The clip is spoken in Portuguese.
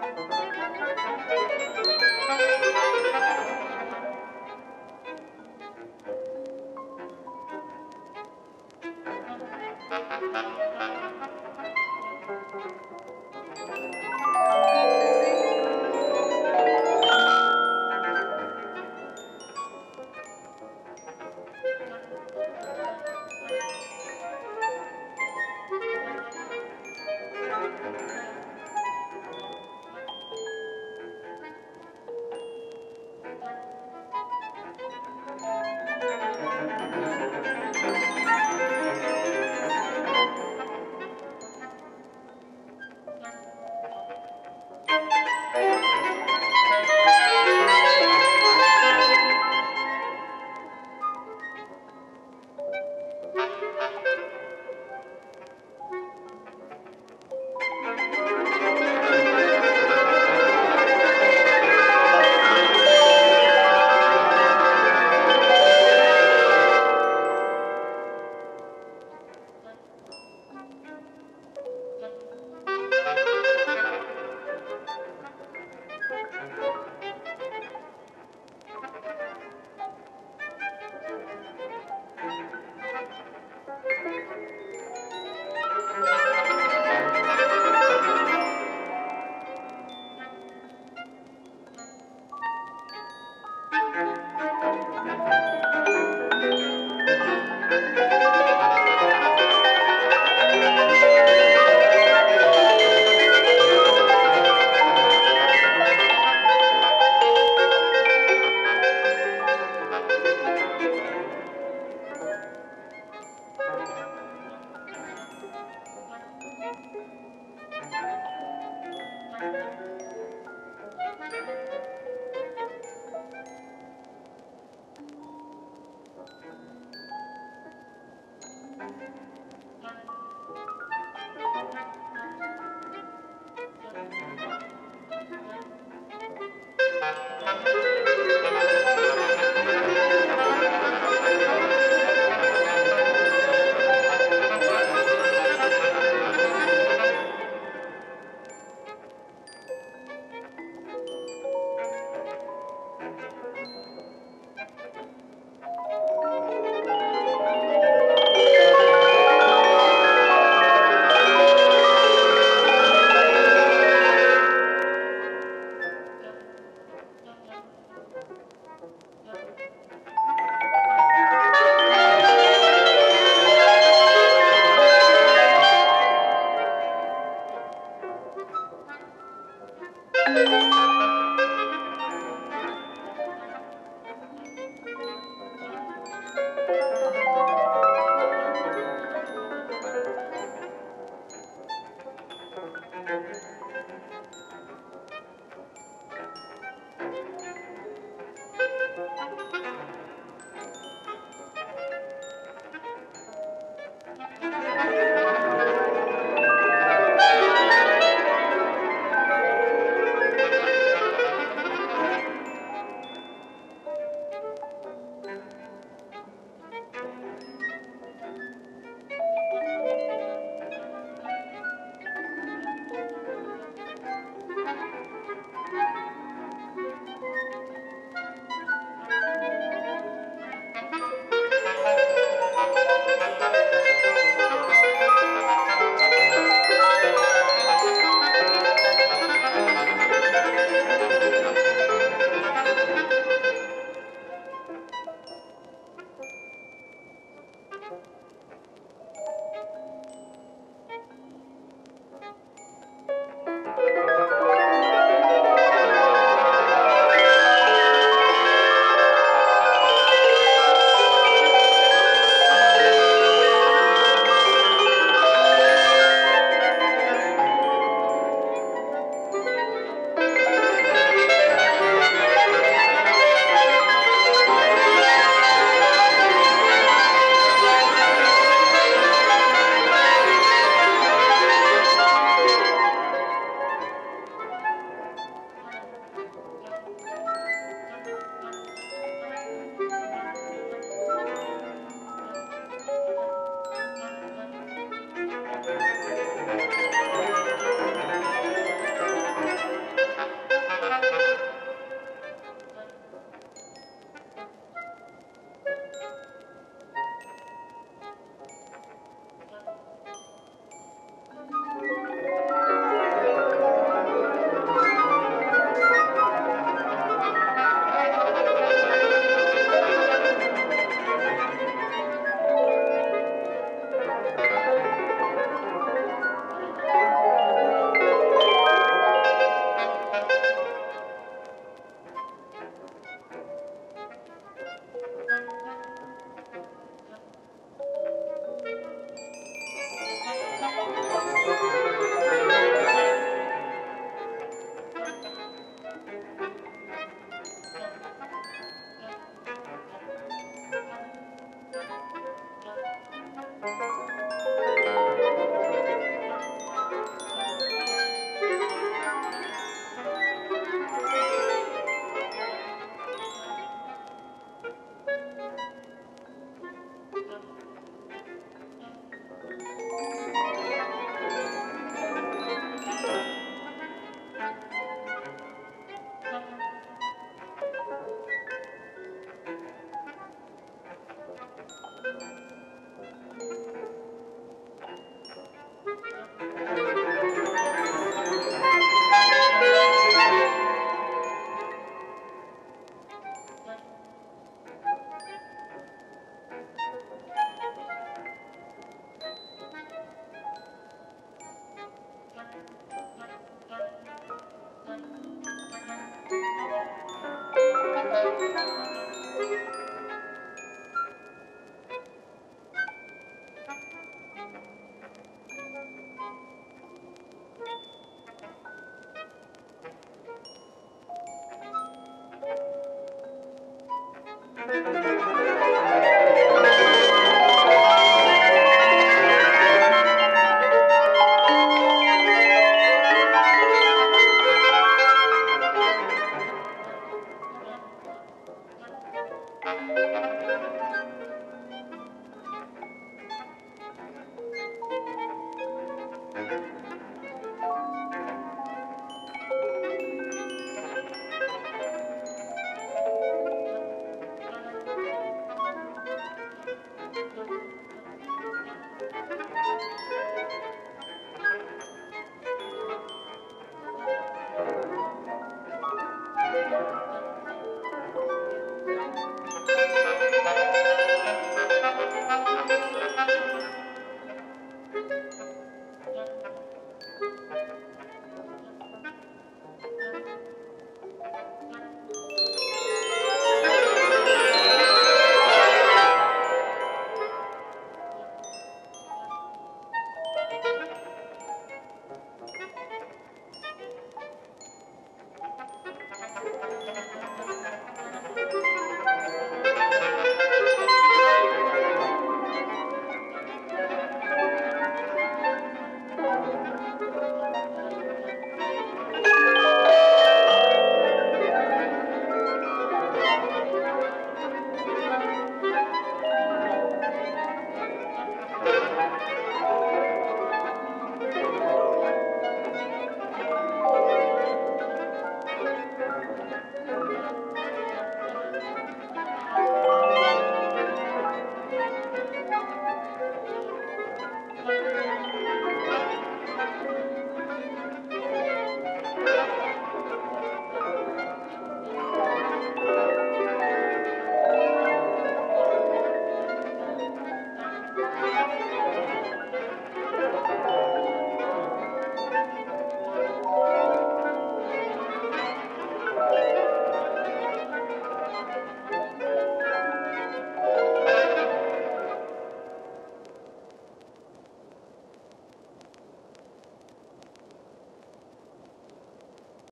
Música